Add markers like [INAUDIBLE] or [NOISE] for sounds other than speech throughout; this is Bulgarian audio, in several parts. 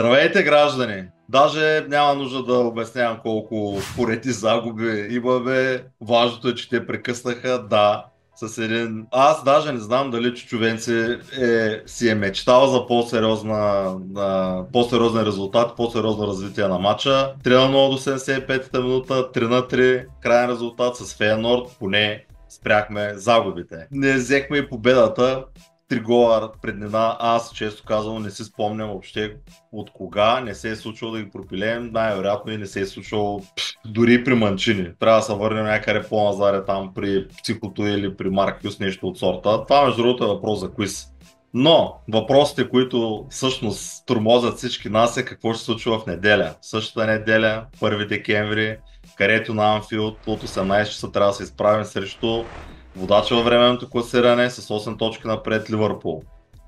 Здравейте, граждани! Даже няма нужда да обяснявам колко порети загуби имаме. Важното е, че те прекъснаха. Да, с един... Аз даже не знам дали Чучовенци е, си е мечтал за по-сериозна, на, по-сериозен резултат, по-сериозно развитие на матча. 3 на 0 до 75-та минута, 3 на 3, крайен резултат с Фейнорд, поне спряхме загубите. Не взехме и победата, три гола преднина. Аз, често казвам, не си спомням въобще от кога не се е случило да ги пропилеем. Най-вероятно и не се е случило дори при Манчини. Трябва да се върнем някъде по-назаре там при психото или при Маркиус нещо от сорта. Това между другото е въпрос за квиз. Но въпросите, които всъщност тормозят всички нас е какво ще се случва в неделя. Същата неделя, 1 декември, където на Анфилд от 18 часа трябва да се изправим срещу водача във временното класиране с 8 точки напред Ливърпул.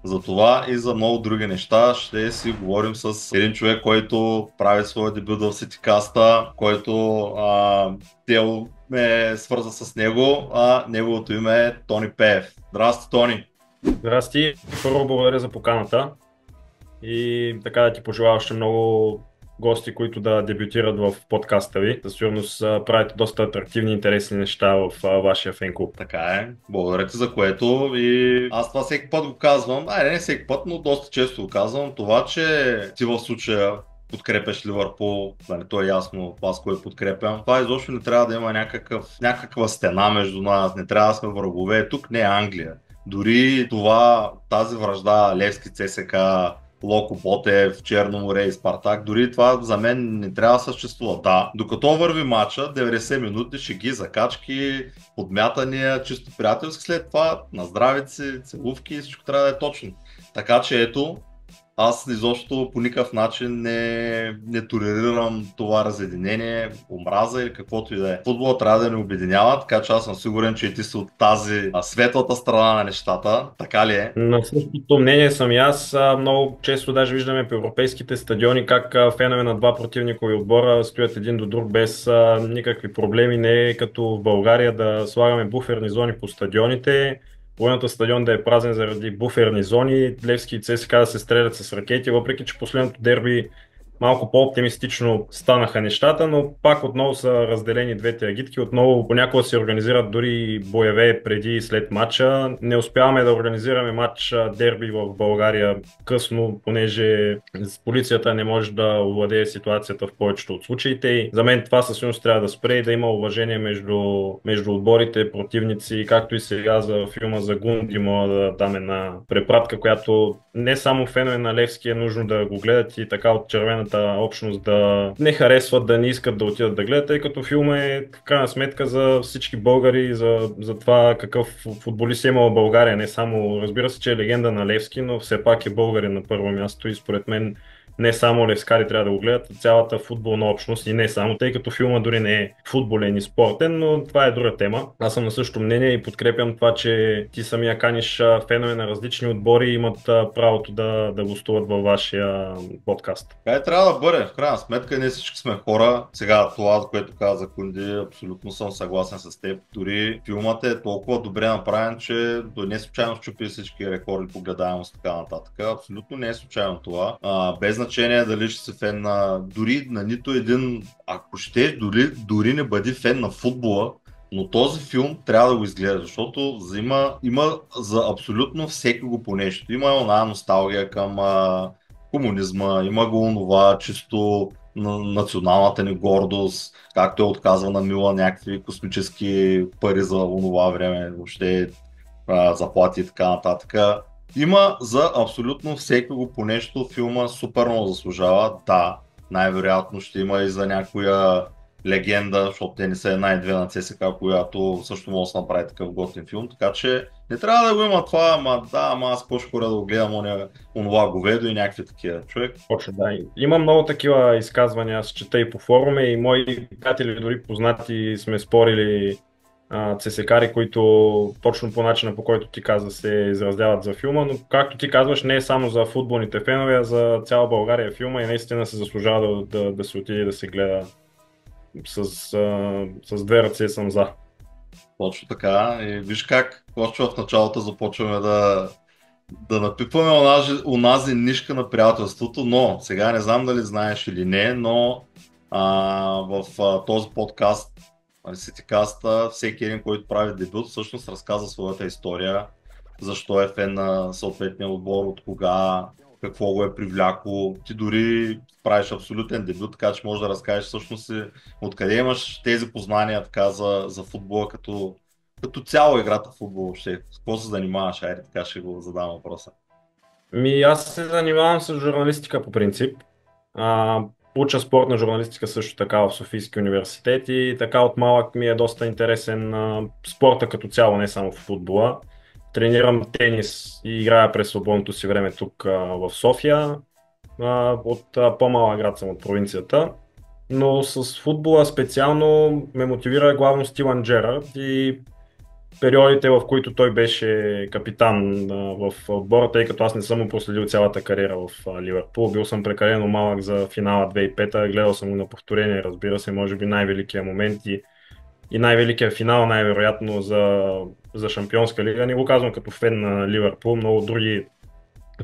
За това и за много други неща ще си говорим с един човек, който прави своя дебют в Ситикаста, който а, Тел ме свърза с него, а неговото име е Тони Пеев. Здрасти, Тони! Здрасти! Първо благодаря за поканата и така да ти още много гости, които да дебютират в подкаста ви. Със сигурност правите доста атрактивни и интересни неща в вашия фен клуб. Така е. Благодаря ти за което и аз това всеки път го казвам. Ай, не всеки път, но доста често го казвам. Това, че ти в случая подкрепяш Ливърпул, нали, то е ясно аз кой подкрепям. Това изобщо не трябва да има някакъв, някаква стена между нас, не трябва да сме врагове. Тук не е Англия. Дори това, тази връжда Левски ЦСК, Локо Ботев, Черно море и Спартак. Дори това за мен не трябва да съществува. Да, докато върви матча, 90 минути, ще ги закачки, подмятания, чисто приятелски. След това на здравици, целувки, всичко трябва да е точно. Така че ето, аз изобщо по никакъв начин не, не толерирам това разединение, омраза или каквото и да е. Футбола трябва да ни обединява, така че аз съм сигурен, че и ти си от тази светлата страна на нещата. Така ли е? На същото мнение съм и аз. Много често даже виждаме по европейските стадиони как фенове на два противникови отбора стоят един до друг без никакви проблеми. Не е като в България да слагаме буферни зони по стадионите половината стадион да е празен заради буферни зони, Левски и ЦСКА да се стрелят с ракети, въпреки че последното дерби малко по-оптимистично станаха нещата, но пак отново са разделени двете агитки. Отново понякога се организират дори боеве преди и след матча. Не успяваме да организираме матч дерби в България късно, понеже полицията не може да овладее ситуацията в повечето от случаите. За мен това със сигурност трябва да спре и да има уважение между, между отборите, противници, както и сега за филма за Гунди мога да дам една препратка, която не само фенове на Левски е нужно да го гледат и така от червената цялата общност да не харесват, да не искат да отидат да гледат, тъй като филма е крайна сметка за всички българи, за, за това какъв футболист е имал България. Не само, разбира се, че е легенда на Левски, но все пак е българин на първо място и според мен не само левскари трябва да го гледат, цялата футболна общност и не само, тъй като филма дори не е футболен и спортен, но това е друга тема. Аз съм на същото мнение и подкрепям това, че ти самия каниш фенове на различни отбори и имат правото да, да гостуват във вашия подкаст. Кай е, трябва да бъде, в крайна сметка ние всички сме хора. Сега това, което каза Кунди, абсолютно съм съгласен с теб. Дори филмът е толкова добре направен, че до не случайно щупи всички рекорди по гледаемост и така нататък. Абсолютно не е случайно това. А, без значение дали ще си фен на дори на нито един, ако ще, дори, дори не бъди фен на футбола, но този филм трябва да го изгледа, защото има, има за абсолютно всеки го по нещо. Има една носталгия към а, комунизма, има го онова чисто на националната ни гордост, както е отказва на Мила някакви космически пари за онова време, въобще а, заплати и така нататък. Има за абсолютно всеки го по нещо. Филма супер много заслужава. Да, най-вероятно ще има и за някоя легенда, защото те не са една и две на ЦСК, която също може да направи такъв готин филм. Така че не трябва да го има това, ама да, ама аз по да го гледам оня, онова говедо и някакви такива човек. Точно, да. Има много такива изказвания, аз чета и по форуме и мои приятели, дори познати сме спорили цесекари, които точно по начина по който ти каза се изразяват за филма, но както ти казваш не е само за футболните фенове, а за цяла България филма и наистина се заслужава да, да, да се отиде да се гледа с, а, с две ръце съм за. Точно така. И виж как, още в началото започваме да, да напипваме онази, онази нишка на приятелството, но сега не знам дали знаеш или не, но а, в а, този подкаст, Ситикаста, нали, всеки един, който прави дебют, всъщност разказа своята история, защо е фен на съответния отбор, от кога, какво го е привлякло. Ти дори правиш абсолютен дебют, така че можеш да разкажеш всъщност откъде имаш тези познания така, за, за футбола като, като цяло играта в футбол въобще. С какво се занимаваш? Айде, така ще го задам въпроса. Ми, аз се занимавам с журналистика по принцип. А, уча спортна журналистика също така в Софийски университет и така от малък ми е доста интересен спорта като цяло, не само в футбола. Тренирам тенис и играя през свободното си време тук в София. От по-малък град съм от провинцията. Но с футбола специално ме мотивира главно Стиван Джерард и периодите, в които той беше капитан в отбора, тъй като аз не съм му проследил цялата кариера в Ливърпул. Бил съм прекалено малък за финала 2005, гледал съм го на повторение, разбира се, може би най-великият момент и, и най-великият финал, най-вероятно за, за Шампионска лига. Не го казвам като фен на Ливърпул, много други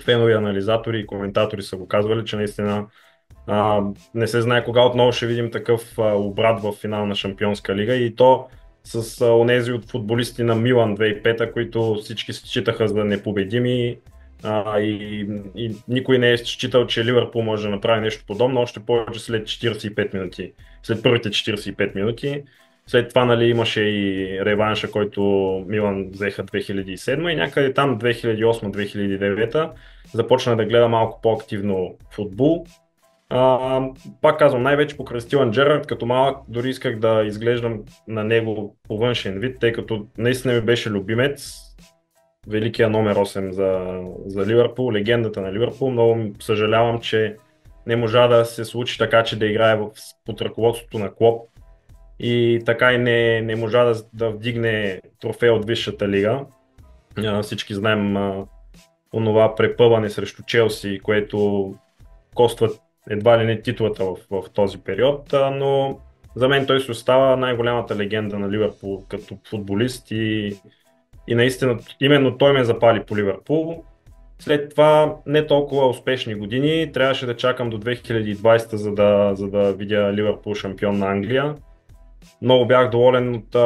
фенови анализатори и коментатори са го казвали, че наистина а, не се знае кога отново ще видим такъв а, обрат в финал на Шампионска лига и то с онези от футболисти на Милан 2005, които всички се считаха за непобедими а, и, и никой не е считал, че Ливърпул може да направи нещо подобно, още повече след 45 минути, след първите 45 минути. След това нали, имаше и реванша, който Милан взеха 2007 и някъде там 2008-2009 започна да гледа малко по-активно футбол а, пак казвам, най-вече покрай Стивън Джерард, като малък дори исках да изглеждам на него по външен вид, тъй като наистина ми беше любимец, великия номер 8 за, за Ливърпул, легендата на Ливърпул. Много съжалявам, че не можа да се случи така, че да играе в, под ръководството на Клоп и така и не, не можа да, да вдигне трофея от Висшата лига. А, всички знаем а, онова препъване срещу Челси, което коства едва ли не титлата в, в този период, но за мен той се остава най-голямата легенда на Ливърпул като футболист и, и наистина именно той ме запали по Ливърпул. След това не толкова успешни години, трябваше да чакам до 2020 за да, за да видя Ливърпул шампион на Англия. Много бях доволен от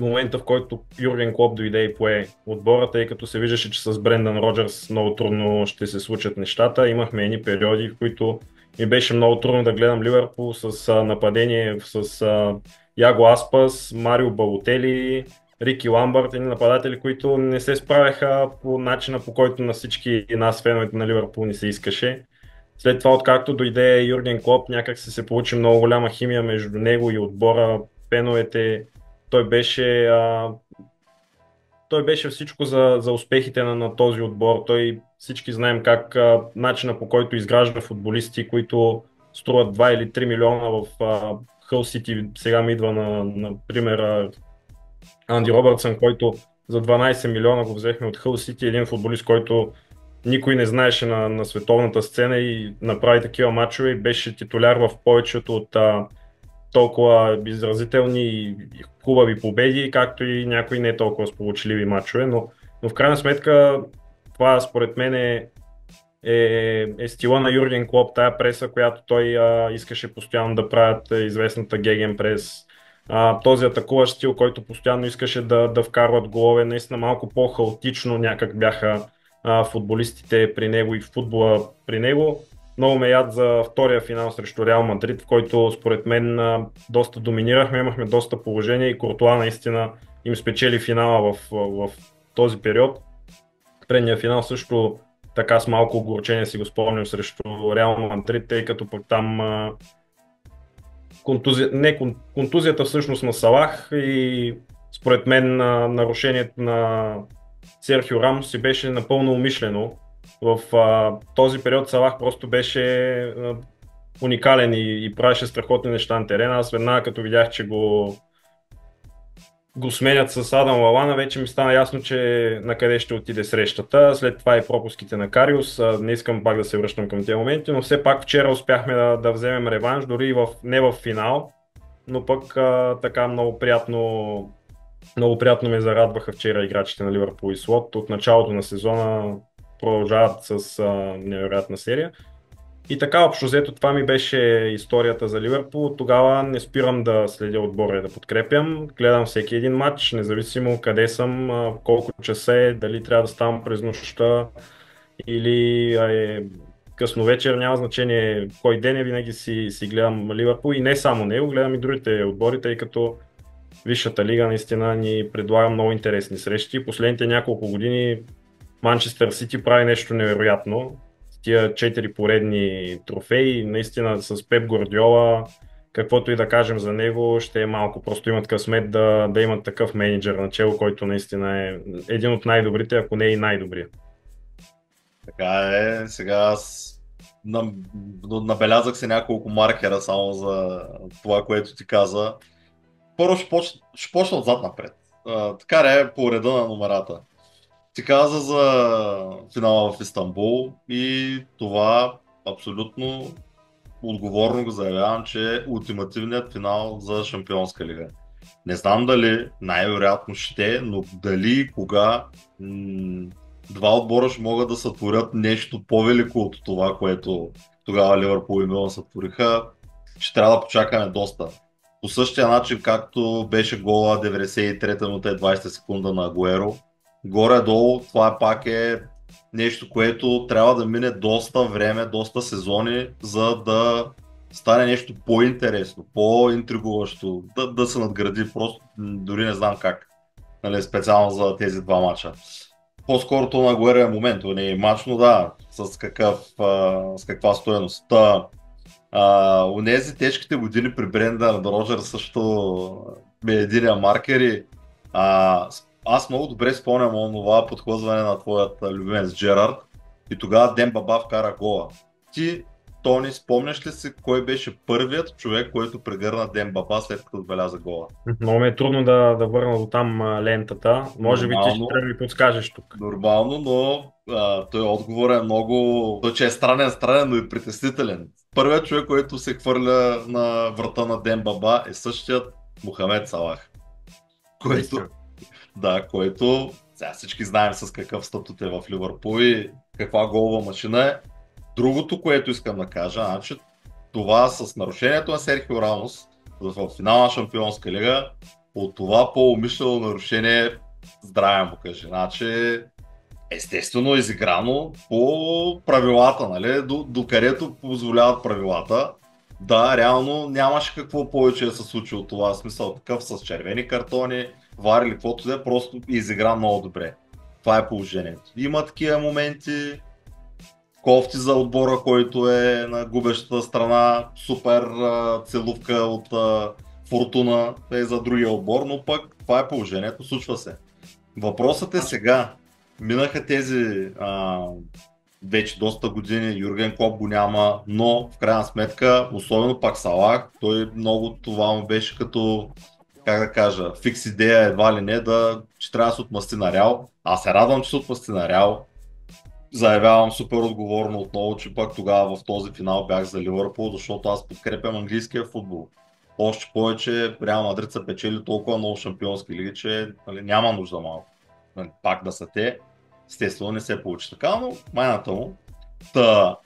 момента, в който Юрген Клоп дойде и пое отбора, тъй като се виждаше, че с Брендан Роджерс много трудно ще се случат нещата. Имахме едни периоди, в които ми беше много трудно да гледам Ливърпул с а, нападение с а, Яго Аспас, Марио Балотели, Рики Ламбард, едни нападатели, които не се справяха по начина по който на всички нас феновете на Ливърпул ни се искаше. След това, откакто дойде Юрген Клоп, някак се, се получи много голяма химия между него и отбора. Феновете той беше, а, той беше всичко за, за успехите на, на този отбор. Той всички знаем как а, начина по който изгражда футболисти, които струват 2 или 3 милиона в Хъл Сити. Сега ми идва на, например Анди Робъртсън, който за 12 милиона го взехме от Хъл Сити, един футболист, който никой не знаеше на, на световната сцена и направи такива матчове и беше титуляр в повечето от а, толкова изразителни и хубави победи, както и някои не толкова сполучливи матчове, но, но в крайна сметка това според мен е, е, е стила на Юрген Клоп, тая преса, която той а, искаше постоянно да правят е, известната Геген прес. А, този атакуващ стил, който постоянно искаше да, да вкарват голове, наистина малко по-хаотично някак бяха а, футболистите при него и футбола при него. Много ме яд за втория финал срещу Реал Мадрид, в който според мен доста доминирахме, имахме доста положение и Кортуа наистина им спечели финала в, в този период. Предния финал също така с малко огорчение си го спомням срещу Реал Мадрид, тъй като пък там контузия, не, контузията всъщност на Салах и според мен нарушението на Серхио Рамос си беше напълно умишлено в а, този период Салах просто беше а, уникален и, и правеше страхотни неща на терена. Аз веднага като видях, че го, го сменят с Адам Лалана, вече ми стана ясно, че на къде ще отиде срещата. След това и пропуските на Кариус. Не искам пак да се връщам към тези моменти, но все пак вчера успяхме да, да вземем реванш, дори в, не в финал, но пък а, така много приятно Много приятно ме зарадваха вчера играчите на Ливърпул и Слот. От началото на сезона продължават с а, невероятна серия. И така, общо взето, това ми беше историята за Ливърпул. Тогава не спирам да следя отбора и да подкрепям. Гледам всеки един матч, независимо къде съм, колко часа е, дали трябва да ставам през нощта или е късно вечер, няма значение кой ден е, винаги си, си гледам Ливърпул и не само него, гледам и другите отбори, тъй като Висшата лига наистина ни предлага много интересни срещи. Последните няколко години Манчестър Сити прави нещо невероятно тия четири поредни трофеи, наистина с Пеп Гордиола, каквото и да кажем за него, ще е малко. Просто имат късмет да, да имат такъв менеджер начало, който наистина е един от най-добрите, ако не и най-добрият. Така е, сега аз набелязах се няколко маркера само за това, което ти каза. Първо ще почна, ще почна отзад напред. така е по реда на номерата. Ти каза за финала в Истанбул и това абсолютно отговорно го заявявам, че е ултимативният финал за Шампионска лига. Не знам дали, най-вероятно ще, но дали и кога м- два отбора ще могат да сътворят нещо по-велико от това, което тогава Ливърпул и Милан сътвориха, ще трябва да почакаме доста. По същия начин, както беше гола 93-та минута и 20 секунда на Агуеро, горе-долу това пак е нещо, което трябва да мине доста време, доста сезони, за да стане нещо по-интересно, по-интригуващо, да, да се надгради, просто дори не знам как, нали, специално за тези два мача. По-скоро то на Гуера е момент, не е мач, но да, с, какъв, а, с каква стоеност. Та, а, унези тежките години при Брендан Роджер също е единия маркер и а, аз много добре спомням онова подхлъзване на твоят любимец Джерард и тогава Ден Баба вкара гола. Ти, Тони, спомняш ли си кой беше първият човек, който прегърна Ден Баба след като отбеляза гола? Много ми е трудно да, да върна до там лентата. Може Нормално, би ти ще трябва да ми подскажеш тук. Нормално, но а, той отговор е много... Той, че е странен, странен, но и притеснителен. Първият човек, който се хвърля на врата на Ден Баба е същият Мохамед Салах. Който, да, който сега всички знаем с какъв статут е в Ливърпул и каква голова машина е. Другото, което искам да кажа, значи, това с нарушението на Серхио Рамос в финал на Шампионска лига, от това по-умишлено нарушение здраве му кажи. Значи, естествено изиграно по правилата, нали? до, до където позволяват правилата. Да, реално нямаше какво повече да се случи от това смисъл. Такъв с червени картони, вар или каквото да е, просто изигра много добре. Това е положението. Има такива моменти, кофти за отбора, който е на губещата страна, супер целувка от Фортуна е за другия отбор, но пък това е положението, случва се. Въпросът е сега. Минаха тези а, вече доста години, Юрген Клоп го няма, но в крайна сметка, особено пак Салах, той много това му беше като как да кажа, фикс идея едва ли не да, че трябва да се отмъсти на Реал. Аз се радвам, че се отмъсти на Реал. Заявявам супер отговорно отново, че пак тогава в този финал бях за Ливърпул, защото аз подкрепям английския футбол. Още повече Реал Мадрид са печели толкова много шампионски лиги, че нали, няма нужда малко. Нали, пак да са те. Естествено не се получи така, но майната му. Та,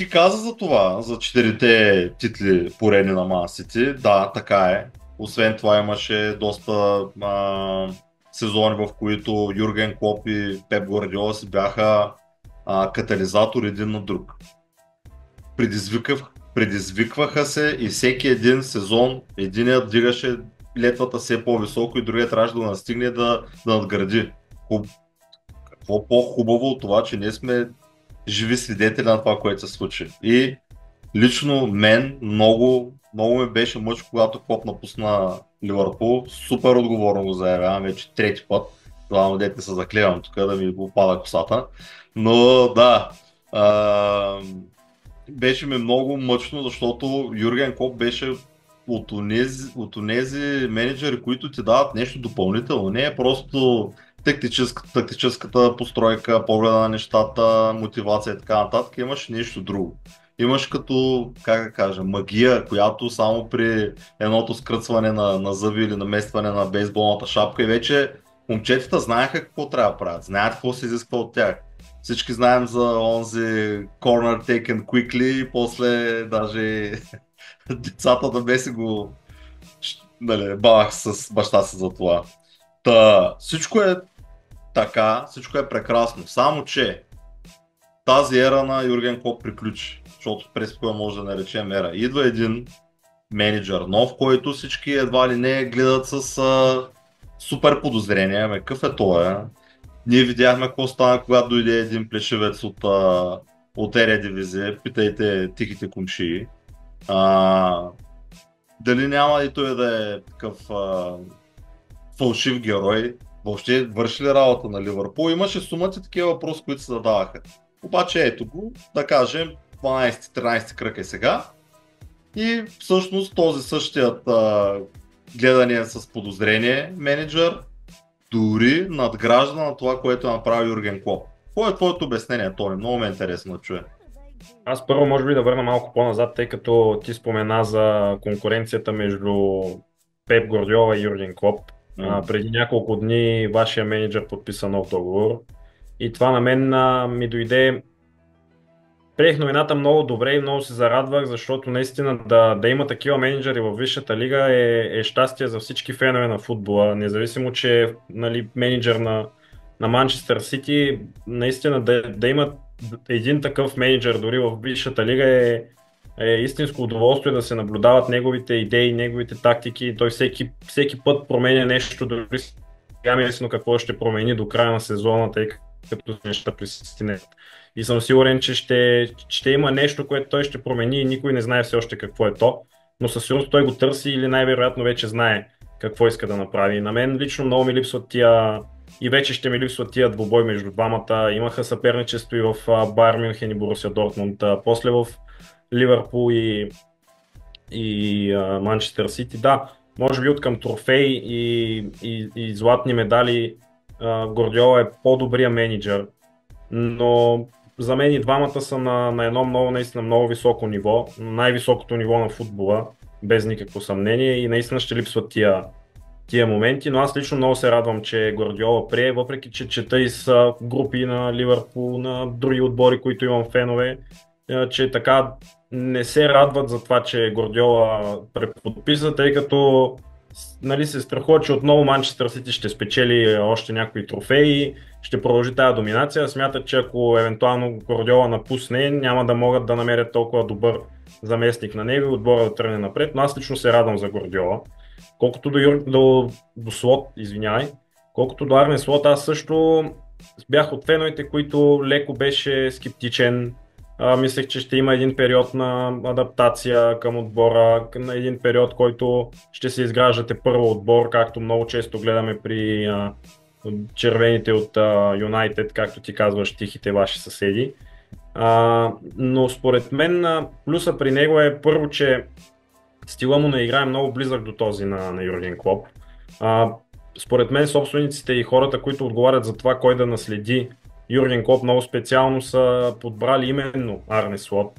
ти каза за това, за четирите титли поредни на Масити. Да, така е. Освен това имаше доста а, сезони, в които Юрген Клоп и Пеп Гвардиола си бяха а, катализатор един на друг. Предизвикав, предизвикваха се и всеки един сезон единият дигаше летвата все по-високо и другият трябваше да настигне да, да надгради. Хуб... Какво по-хубаво от това, че ние сме живи свидетели на това, което се случи. И лично мен много, много ми беше мъч, когато Клоп напусна Ливърпул. Супер отговорно го заявявам вече трети път. Му дете се заклевам тук да ми опада косата. Но да, а, беше ми много мъчно, защото Юрген Коп беше от онези, от онези менеджери, които ти дават нещо допълнително. Не е просто тактическата, тактическата постройка, погледа на нещата, мотивация и така нататък, имаш нещо друго. имаш като, как да кажа, магия, която само при едното скръцване на, на зъби или наместване на бейсболната шапка и вече момчетата знаеха какво трябва да правят, знаят какво се изисква от тях. Всички знаем за онзи corner taken quickly и после даже [LAUGHS] децата да бе си го нали, бавах с баща си за това. Та, всичко е така, всичко е прекрасно, само че тази ера на Юрген Клоп приключи, защото през кога може да наречем ера. Идва един менеджер нов, който всички едва ли не гледат с а, супер подозрение. Ме, какъв е той? Ние видяхме какво стана, когато дойде един плешивец от, а, от Ерия дивизия. Питайте тихите кумши. А, дали няма и той да е такъв а, фалшив герой, въобще върши ли работа на Ливърпул? Имаше сумати такива въпроси, които се задаваха. Обаче ето го, да кажем, 12-13 кръг е сега. И всъщност този същият а, гледания с подозрение менеджер дори надгражда на това, което е направил Юрген Клоп. Какво е твоето обяснение, Тони? Много ме е интересно да чуя. Аз първо може би да върна малко по-назад, тъй като ти спомена за конкуренцията между Пеп Гордиола и Юрген Клоп. А, преди няколко дни вашия менеджер подписа нов договор и това на мен а, ми дойде приех новината много добре и много се зарадвах, защото наистина да, да има такива менеджери в Висшата лига е, е щастие за всички фенове на футбола. Независимо, че нали, менеджер на, на Манчестър Сити, наистина да, да има един такъв менеджер дори в Висшата лига е, е истинско удоволствие да се наблюдават неговите идеи, неговите тактики. Той всеки, всеки път променя нещо, дори сега ми е какво ще промени до края на сезона, тъй като неща пристинят. И съм сигурен, че ще, ще има нещо, което той ще промени и никой не знае все още какво е то. Но със сигурност той го търси или най-вероятно вече знае какво иска да направи. На мен лично много ми липсват тия и вече ще ми липсват тия двубой между двамата. Имаха съперничество и в Байер Мюнхен и Борусия Дортмунд, после в Ливърпул и, и Манчестър Сити. Да, може би от към трофей и, и, и златни медали Гордиола е по-добрия менеджер, но за мен и двамата са на, на едно много, наистина много високо ниво, най-високото ниво на футбола, без никакво съмнение и наистина ще липсват тия, тия моменти, но аз лично много се радвам, че Гордиола прие, въпреки че чета и с групи на Ливърпул, на други отбори, които имам фенове, че така не се радват за това, че Гордиола преподписа, тъй като нали, се страхува, че отново Манчестър Сити ще спечели още някои трофеи, ще продължи тази доминация. Смятат, че ако евентуално Гордиола напусне, няма да могат да намерят толкова добър заместник на него и отбора да тръгне напред, но аз лично се радвам за Гордиола. Колкото до, Юр... до, до Слот, извинявай, колкото до Арне Слот, аз също бях от феновете, които леко беше скептичен а, мислех, че ще има един период на адаптация към отбора, на един период, който ще се изграждате първо отбор, както много често гледаме при а, червените от Юнайтед, както ти казваш, тихите ваши съседи. А, но според мен плюса при него е първо, че стила му на игра е много близък до този на, на Юрген Клоп. А, според мен собствениците и хората, които отговарят за това кой да наследи Юрген Клоп много специално са подбрали именно Арне Слот.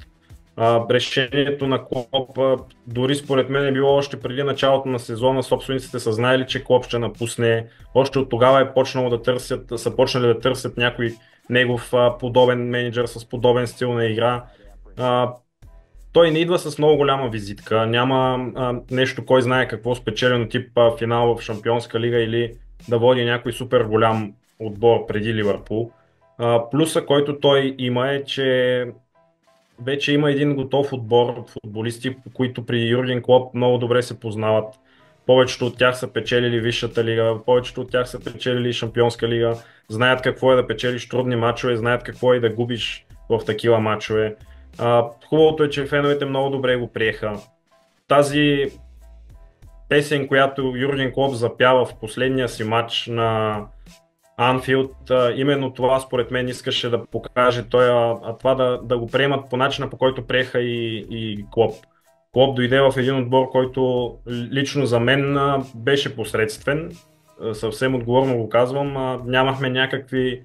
Решението на Клоп дори според мен е било още преди началото на сезона. Собствениците са знаели, че Клоп ще напусне. Още от тогава е почнало да търсят, са почнали да търсят някой негов подобен менеджер с подобен стил на игра. Той не идва с много голяма визитка. Няма нещо, кой знае какво спечелено тип финал в Шампионска лига или да води някой супер голям отбор преди Ливърпул. А, плюса, който той има е, че вече има един готов отбор от футболисти, които при Юрген Клоп много добре се познават. Повечето от тях са печелили Висшата лига, повечето от тях са печелили Шампионска лига, знаят какво е да печелиш трудни матчове, знаят какво е да губиш в такива матчове. А, хубавото е, че феновете много добре го приеха. Тази песен, която Юрген Клоп запява в последния си матч на Анфилд, именно това според мен искаше да покаже той, а, това да, да го приемат по начина по който приеха и, и Клоп. Клоп дойде в един отбор, който лично за мен беше посредствен, съвсем отговорно го казвам, нямахме някакви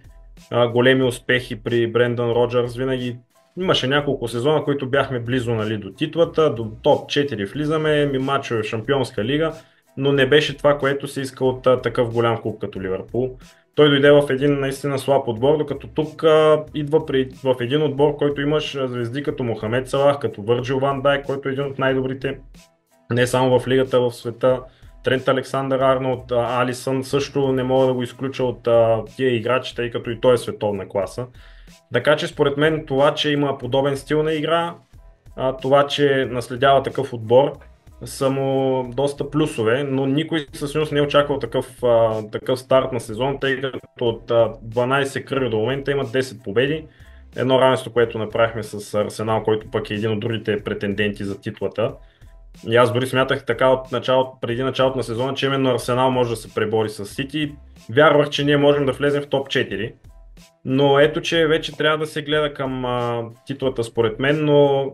големи успехи при Брендан Роджерс, винаги Имаше няколко сезона, които бяхме близо нали, до титлата, до топ 4 влизаме, ми мачове в Шампионска лига, но не беше това, което се иска от такъв голям клуб като Ливърпул. Той дойде в един наистина слаб отбор, докато тук а, идва при, в един отбор, който имаш звезди като Мохамед Салах, като Върджил Ван Дай, който е един от най-добрите не само в лигата, в света. Трент Александър Арнолд, Алисън също не мога да го изключа от а, тия играчи, тъй като и той е световна класа. Така че според мен това, че има подобен стил на игра, а, това, че наследява такъв отбор, са му доста плюсове, но никой със сигурност не е очаквал такъв, а, такъв старт на сезон, тъй като от а, 12 кръга до момента имат 10 победи. Едно равенство, което направихме с Арсенал, който пък е един от другите претенденти за титлата. И аз дори смятах така от начало, преди началото на сезона, че именно Арсенал може да се пребори с Сити. Вярвах, че ние можем да влезем в топ 4. Но ето, че вече трябва да се гледа към а, титлата според мен, но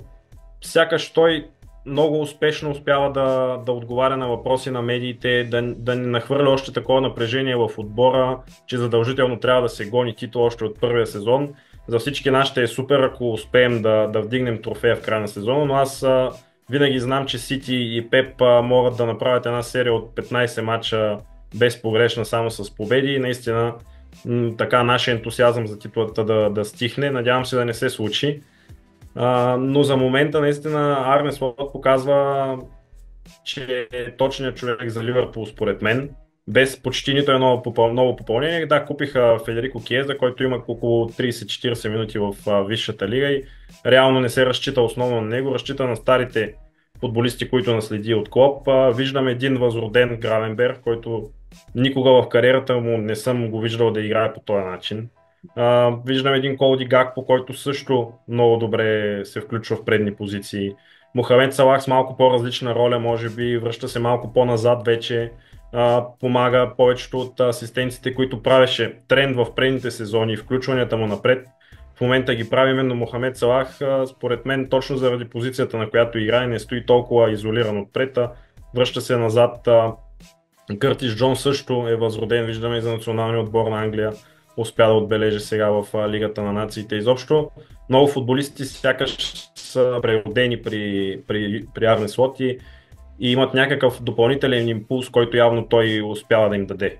сякаш той много успешно успява да, да отговаря на въпроси на медиите, да, да не нахвърля още такова напрежение в отбора, че задължително трябва да се гони титул още от първия сезон. За всички нас ще е супер, ако успеем да, да вдигнем трофея в края на сезона, но аз а, винаги знам, че Сити и Пеп а, могат да направят една серия от 15 мача без погрешна, само с победи и наистина м- така нашия ентусиазъм за титлата да, да стихне. Надявам се да не се случи. Но за момента наистина Арне Слот показва, че е точният човек за Ливърпул според мен. Без почти нито едно ново попълнение. Да, купиха Федерико Киеза, който има около 30-40 минути в Висшата лига и реално не се разчита основно на него, разчита на старите футболисти, които наследи от Клоп. Виждам един възроден Гравенберг, който никога в кариерата му не съм го виждал да играе по този начин. А, виждам един Колди по който също много добре се включва в предни позиции. Мохамед Салах с малко по-различна роля, може би, връща се малко по-назад вече, а, помага повечето от асистенците, които правеше тренд в предните сезони, включванията му напред. В момента ги прави именно Мохамед Салах, а, според мен точно заради позицията, на която играе, не стои толкова изолиран отпред, а връща се назад. А, Къртис Джон също е възроден, виждаме и за националния отбор на Англия успя да отбележи сега в Лигата на нациите. Изобщо много футболисти сякаш са преродени при, при, при Арне Слот и, имат някакъв допълнителен импулс, който явно той успява да им даде.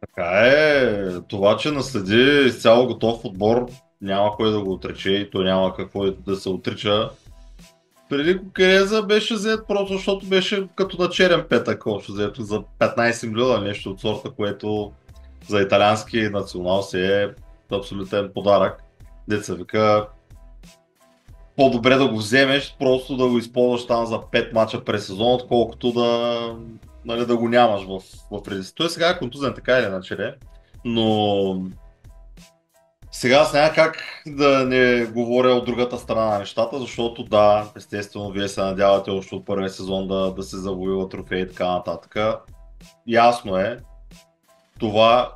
Така е, това, че наследи изцяло готов отбор, няма кой да го отрече и то няма какво да се отрича. Преди Кокереза беше взет просто защото беше като на черен петък, общо взето за 15 милиона нещо от сорта, което за италиански национал си е абсолютен подарък. Деца вика, по-добре да го вземеш, просто да го използваш там за 5 мача през сезон, отколкото да, нали, да го нямаш в, в преди. Той сега е контузен така или иначе, но сега аз няма как да не говоря от другата страна на нещата, защото да, естествено, вие се надявате още от първия сезон да, да се завоюва трофей и така нататък. Ясно е, това,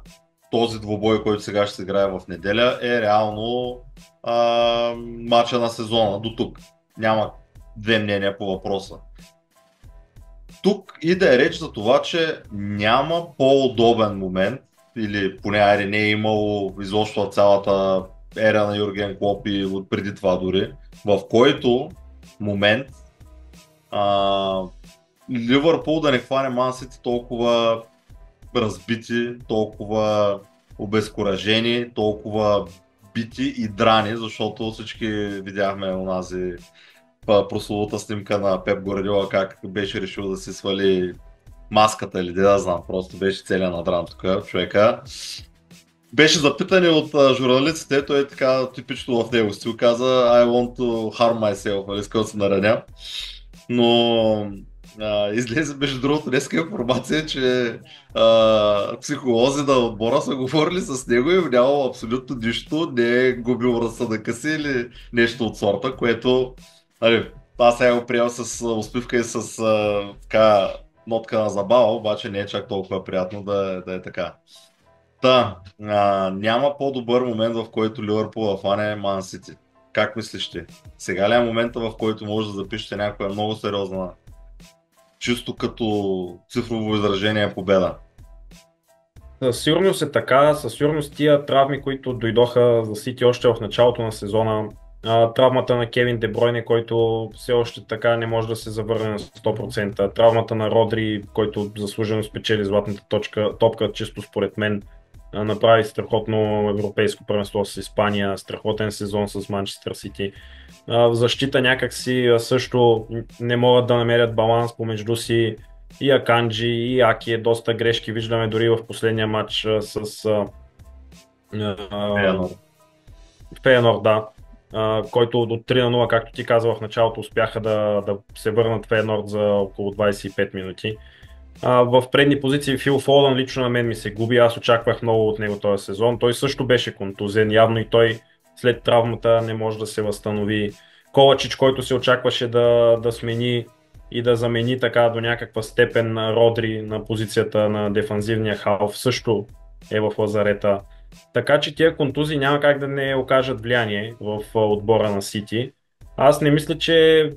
този двубой, който сега ще се играе в неделя, е реално а, матча на сезона до тук. Няма две мнения по въпроса. Тук и да е реч за това, че няма по-удобен момент, или поне айде не е имало изобщо цялата ера на Юрген Клоп и преди това дори, в който момент а, Ливърпул да не хване Мансити толкова разбити, толкова обезкуражени, толкова бити и драни, защото всички видяхме онази прословута снимка на Пеп Гордиола как беше решил да си свали маската или да знам, просто беше целият надран тук човека. Беше запитан от журналистите, той е така типично в него стил, каза I want to harm myself, нали, искал да се нараня. Но излезе между другото днеска информация, че а, психолози на отбора са говорили с него и нямал абсолютно нищо, не е губил разсъдъка си или нещо от сорта, което нали, аз сега го приемам с успивка и с а, така нотка на забава, обаче не е чак толкова приятно да, да е така. Та, а, няма по-добър момент, в който Ливърпул да фане Ман Сити. Как мислиш ти? Сега ли е момента, в който може да запишете някоя много сериозна чисто като цифрово изражение победа. Със сигурност е така, със сигурност тия травми, които дойдоха за Сити още в началото на сезона, травмата на Кевин Дебройне, който все още така не може да се завърне на 100%, травмата на Родри, който заслужено спечели златната точка, топка, чисто според мен, направи страхотно европейско първенство с Испания, страхотен сезон с Манчестър Сити. В защита някакси също не могат да намерят баланс помежду си. И Аканджи, и Аки, е доста грешки. Виждаме дори в последния матч с Фейнор, да, който от 3 на 0, както ти казва в началото, успяха да, да се върнат Фейнор за около 25 минути. А, в предни позиции Фил Фолдън лично на мен ми се губи, аз очаквах много от него този сезон. Той също беше контузен, явно и той след травмата не може да се възстанови. Колачич, който се очакваше да, да смени и да замени така до някаква степен на Родри на позицията на дефанзивния халф, също е в лазарета. Така че тия контузии няма как да не окажат влияние в отбора на Сити. Аз не мисля, че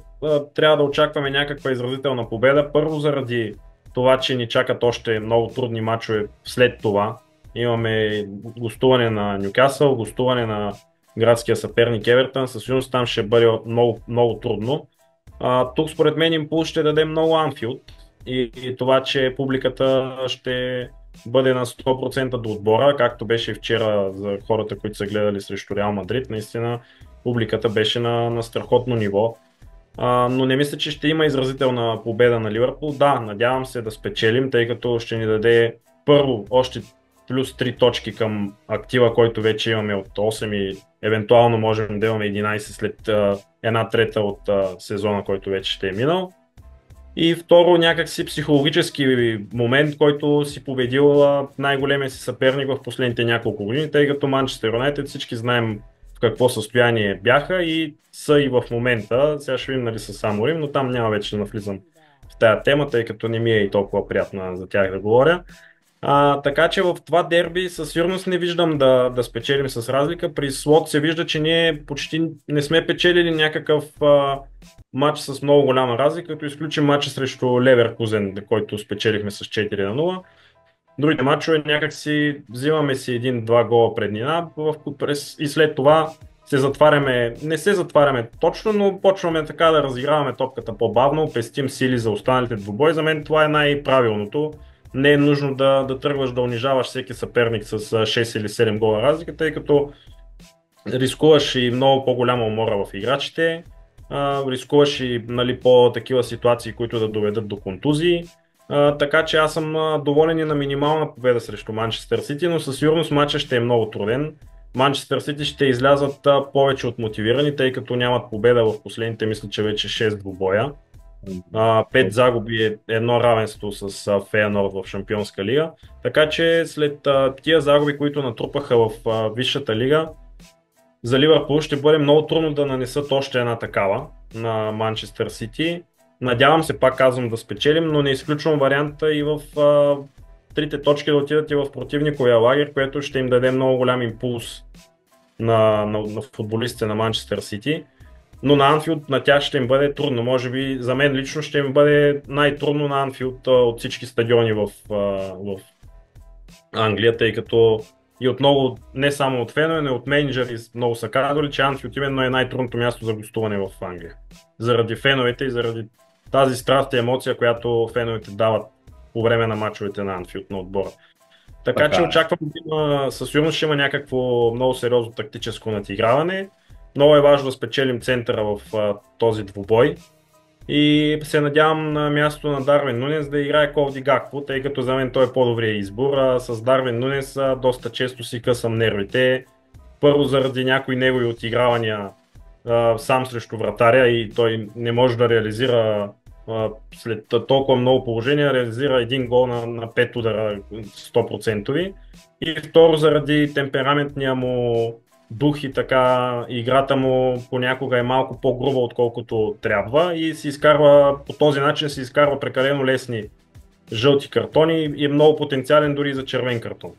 трябва да очакваме някаква изразителна победа. Първо заради това, че ни чакат още много трудни мачове след това. Имаме гостуване на Нюкасъл, гостуване на градския съперник Евертън. Със сигурност там ще бъде много, много трудно. А, тук според мен импулс ще даде много Анфилд и, и това, че публиката ще бъде на 100% до отбора, както беше вчера за хората, които са гледали срещу Реал Мадрид. Наистина публиката беше на, на страхотно ниво. А, но не мисля, че ще има изразителна победа на Ливърпул. Да, надявам се да спечелим, тъй като ще ни даде първо още плюс 3 точки към актива, който вече имаме от 8 и евентуално можем да имаме 11 след една трета от сезона, който вече ще е минал. И второ, някакси психологически момент, който си победил най-големия си съперник в последните няколко години, тъй като Манчестър Юнайтед всички знаем в какво състояние бяха и са и в момента. Сега ще видим нали са само Рим, но там няма вече да навлизам в тая тема, тъй като не ми е и толкова приятна за тях да говоря. А, така че в това дерби със сигурност не виждам да, да спечелим с разлика. При слот се вижда, че ние почти не сме печелили някакъв а, матч с много голяма разлика, като изключим матча срещу Леверкузен, който спечелихме с 4 на 0. Другите матчове някак си взимаме си един-два гола преднина в, през, и след това се затваряме, не се затваряме точно, но почваме така да разиграваме топката по-бавно, пестим сили за останалите двубои. За мен това е най-правилното не е нужно да, да тръгваш да унижаваш всеки съперник с 6 или 7 гола разлика, тъй като рискуваш и много по-голяма умора в играчите, а, рискуваш и нали, по-такива ситуации, които да доведат до контузии. А, така че аз съм доволен и на минимална победа срещу Манчестър Сити, но със сигурност матча ще е много труден. Манчестър Сити ще излязат повече от мотивирани, тъй като нямат победа в последните, мисля, че вече 6 двубоя. А, пет загуби е едно равенство с Фейнорд в Шампионска лига. Така че след а, тия загуби, които натрупаха в а, Висшата лига, за Ливърпул ще бъде много трудно да нанесат още една такава на Манчестър Сити. Надявам се, пак казвам, да спечелим, но не изключвам варианта и в а, трите точки да отидат и в противниковия лагер, което ще им даде много голям импулс на, на, на футболистите на Манчестър Сити но на Анфилд на тях ще им бъде трудно. Може би за мен лично ще им бъде най-трудно на Анфилд от всички стадиони в, в Англия, тъй като и от много, не само от фенове, но и от менеджери много са казали, че Анфилд именно е най-трудното място за гостуване в Англия. Заради феновете и заради тази страст и емоция, която феновете дават по време на мачовете на Анфилд на отбора. Така, така че е. очаквам, със сигурност ще има някакво много сериозно тактическо надиграване. Много е важно да спечелим центъра в а, този двубой. И се надявам на мястото на Дарвин Нунес да играе Ковди Гакпо, тъй като за мен той е по-добрият избор. А с Дарвин Нунес а, доста често си късам нервите. Първо заради някои негови отигравания а, сам срещу вратаря и той не може да реализира след толкова много положения, реализира един гол на, на 5 удара 100%. И второ заради темпераментния му дух и така играта му понякога е малко по-груба отколкото трябва и се изкарва, по този начин се изкарва прекалено лесни жълти картони и е много потенциален дори за червен картон.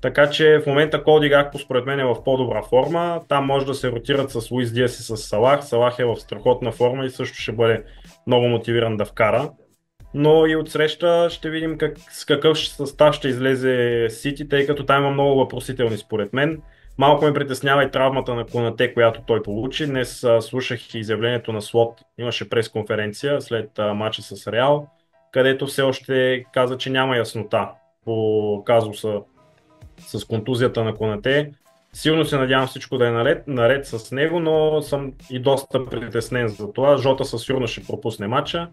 Така че в момента Коди Гакпо според мен е в по-добра форма. Там може да се ротират с Луис Диас и с Салах. Салах е в страхотна форма и също ще бъде много мотивиран да вкара. но и от среща ще видим как, с какъв състав ще излезе Сити, тъй като там има много въпросителни според мен. Малко ме притеснява и травмата на Конате, която той получи. Днес слушах изявлението на Слот. Имаше пресконференция след матча с Реал, където все още каза, че няма яснота по казуса с контузията на Конате. Силно се надявам всичко да е наред, наред с него, но съм и доста притеснен за това. Жота със сигурност ще пропусне матча.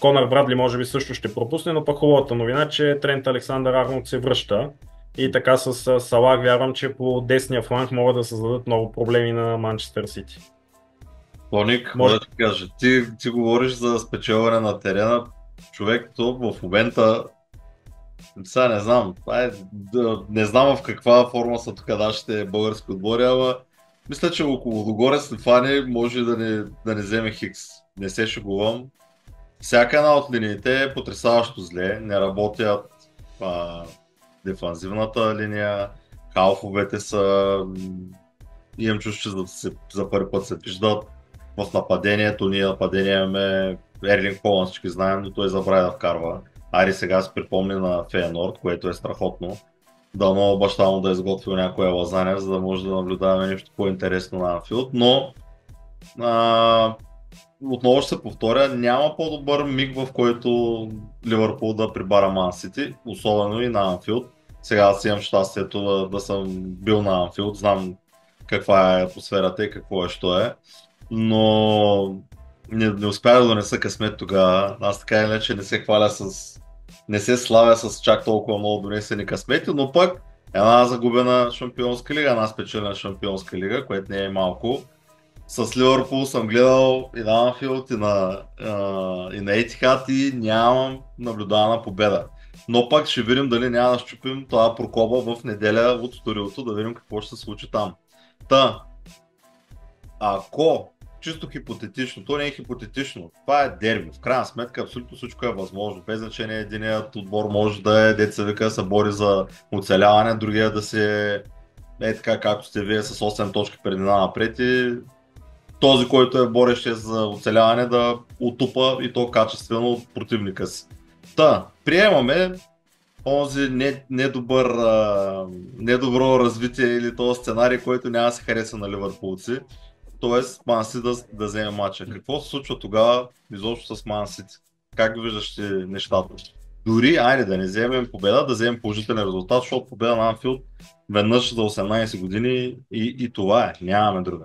Конър Брадли може би също ще пропусне, но пък хубавата новина, че Трент Александър Арнолд се връща. И така с Салах вярвам, че по десния фланг могат да създадат много проблеми на Манчестър Сити. Тоник, може да ти кажа, ти, ти говориш за спечелване на терена. Човек, то в момента сега не знам. Е, да, не знам в каква форма са тук нашите български отбори, ама мисля, че около Догоре Стефани може да не, да не вземе Хикс. Не се шегувам. Всяка една от линиите е потрясаващо зле. Не работят а, дефанзивната линия, халфовете са... Имам чувство, че за, първи път се виждат в нападението. Ние нападение имаме Ерлин Холанд, всички знаем, но той забравя да вкарва. Ари сега се припомни на Фейнорд, което е страхотно. Дано баща му да е изготвил някоя лазаня, за да може да наблюдаваме нещо по-интересно на Анфилд, но а, отново ще се повторя, няма по-добър миг, в който Ливърпул да прибара Ман Сити, особено и на Анфилд. Сега аз имам щастието да, да съм бил на Анфилд, знам каква е атмосферата и какво е, що е, но не, не успях да донеса късмет тогава. Аз така иначе не се хваля с не се славя с чак толкова много донесени късмети, но пък една загубена шампионска лига, една спечелена шампионска лига, което не е малко. С Ливърпул съм гледал и на Анфилд, и на, и на Етихат и нямам наблюдавана победа. Но пак ще видим дали няма да щупим това прокоба в неделя от сторилото, да видим какво ще се случи там. Та, ако чисто хипотетично, то не е хипотетично, това е дерби. В крайна сметка абсолютно всичко е възможно. Без значение единият отбор може да е, деца вика, се бори за оцеляване, другия да се е така както сте вие с 8 точки предина напред и този, който е борещ за оцеляване да отупа и то качествено от противника си. Та, приемаме онзи недобър, недобро развитие или този сценарий, който няма да се хареса на ливърпулци т.е. Ман Сити да, да вземе матча. Какво се случва тогава изобщо с Ман Сити? Как виждаш нещата? Дори, айде да не вземем победа, да вземем положителен резултат, защото победа на Анфилд веднъж за 18 години и, и това е. Нямаме друга.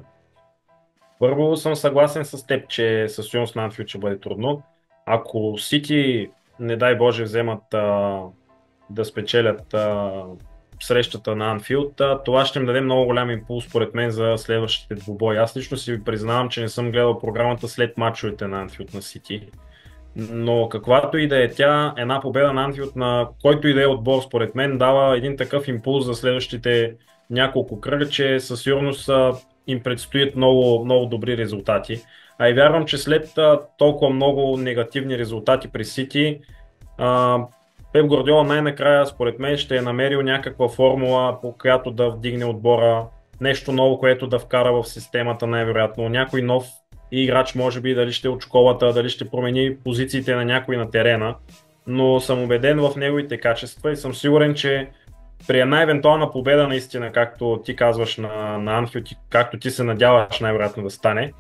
Първо съм съгласен с теб, че със сигурност на Анфилд ще бъде трудно. Ако Сити, не дай Боже, вземат а, да спечелят а, срещата на Анфилд, това ще им даде много голям импулс, според мен, за следващите двубои. Аз лично си признавам, че не съм гледал програмата след мачовете на Анфилд на Сити. Но каквато и да е тя, една победа на Анфилд на който и да е отбор, според мен, дава един такъв импулс за следващите няколко кръга, че със сигурност им предстоят много, много добри резултати. А и вярвам, че след толкова много негативни резултати при Сити, Пеп Гордиола най-накрая, според мен, ще е намерил някаква формула, по която да вдигне отбора, нещо ново, което да вкара в системата най-вероятно, някой нов играч, може би, дали ще е от школата, дали ще промени позициите на някой на терена, но съм убеден в неговите качества и съм сигурен, че при една евентуална победа, наистина, както ти казваш на, на Анфилд, както ти се надяваш най-вероятно да стане,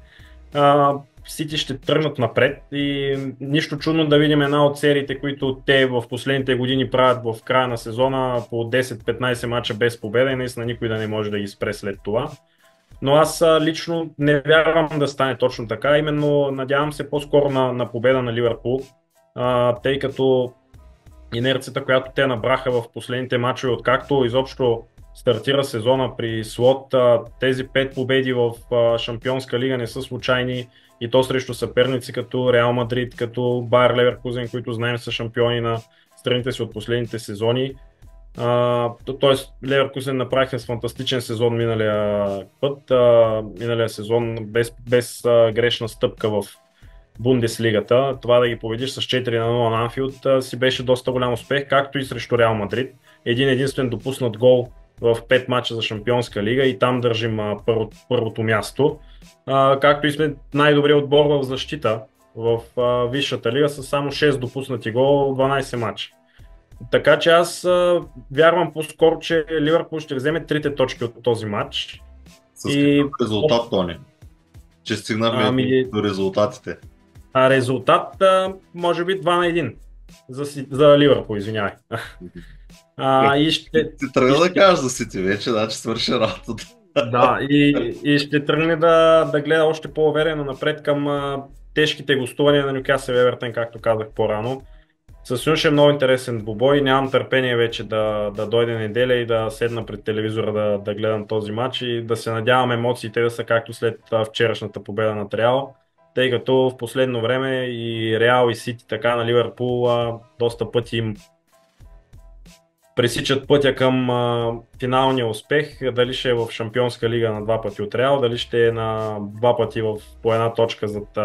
Сити ще тръгнат напред и нищо чудно да видим една от сериите, които те в последните години правят в края на сезона по 10-15 мача без победа и наистина никой да не може да ги спре след това. Но аз лично не вярвам да стане точно така, именно надявам се по-скоро на, на победа на Ливърпул, а, тъй като инерцията, която те набраха в последните мачове, откакто изобщо стартира сезона при Слот, тези пет победи в Шампионска лига не са случайни и то срещу съперници като Реал Мадрид, като Байер Леверкузен, които знаем са шампиони на страните си от последните сезони. тоест Леверкузен направиха с фантастичен сезон миналия път, а, миналия сезон без, без а, грешна стъпка в Бундеслигата. Това да ги победиш с 4 на 0 на Анфилд си беше доста голям успех, както и срещу Реал Мадрид. Един единствен допуснат гол в 5 мача за Шампионска лига и там държим първо, първото място. А, както и сме най-добрият отбор в защита В а, Висшата лига са само 6 допуснати гол 12 матча. Така че аз а, вярвам по-скоро, че Ливърпул ще вземе трите точки от този матч. С и... какъв резултат, Тони? Че стигнахме ами... до резултатите. А резултат, а, може би 2 на 1 за, за Ливърпул, извинявай. А, и ще... Ти тръгна да кажеш за Сити вече, че свърши работата. Да, и, и ще тръгне да, да гледа още по-уверено напред към а, тежките гостувания на Нюкасъл Евертен, както казах по-рано. Със ще е много интересен бобой. Нямам търпение вече да, да дойде неделя и да седна пред телевизора да, да гледам този матч и да се надявам емоциите да са както след вчерашната победа на Триал, тъй като в последно време и Реал и Сити така на Ливърпул доста пъти им пресичат пътя към а, финалния успех, дали ще е в Шампионска лига на два пъти от Реал, дали ще е на два пъти в, по една точка зад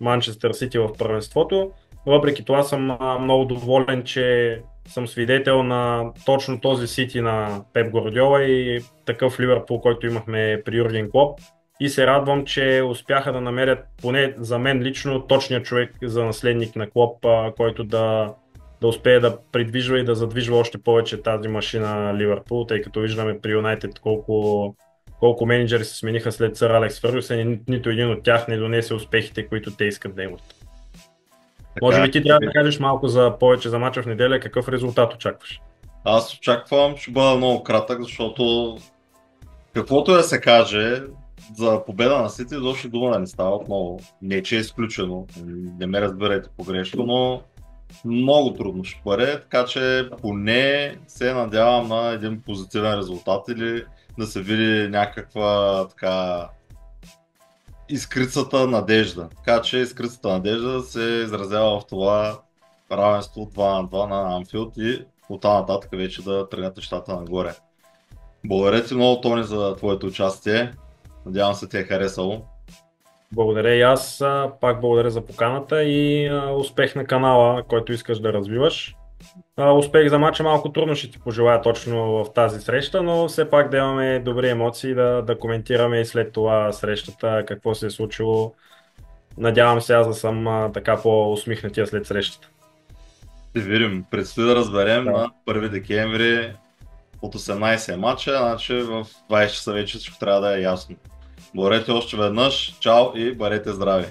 Манчестър Сити в първенството. Въпреки това съм а, много доволен, че съм свидетел на точно този Сити на Пеп Гордиола и такъв Ливърпул, който имахме при Юрген Клоп. И се радвам, че успяха да намерят поне за мен лично точния човек за наследник на Клоп, а, който да да успее да придвижва и да задвижва още повече тази машина Ливърпул, тъй като виждаме при Юнайтед колко, колко менеджери се смениха след сър Алекс Фъргюсен и нито един от тях не донесе успехите, които те искат да имат. Така, Може би ти трябва да кажеш малко за повече за мача в неделя, какъв резултат очакваш? Аз очаквам, ще бъда много кратък, защото каквото да се каже, за победа на Сити изобщо дума не става отново. Не, че е изключено, не ме разберете погрешно, но много трудно ще бъде, така че поне се надявам на един позитивен резултат или да се види някаква така изкрицата надежда. Така че изкрицата надежда се изразява в това равенство 2 на 2 на Анфилд и от тази нататък вече да тръгнат нещата нагоре. Благодаря ти много, Тони, за твоето участие. Надявам се ти е харесало. Благодаря и аз. Пак благодаря за поканата и успех на канала, който искаш да развиваш. Успех за матча малко трудно ще ти пожелая точно в тази среща, но все пак да имаме добри емоции, да, да коментираме и след това срещата, какво се е случило. Надявам се аз да съм така по-усмихнатия след срещата. Ще видим. Предстои да разберем да. на 1 декември от 18 матча, значи в 20 часа вече ще трябва да е ясно. Борете още веднъж. Чао и бъдете здрави!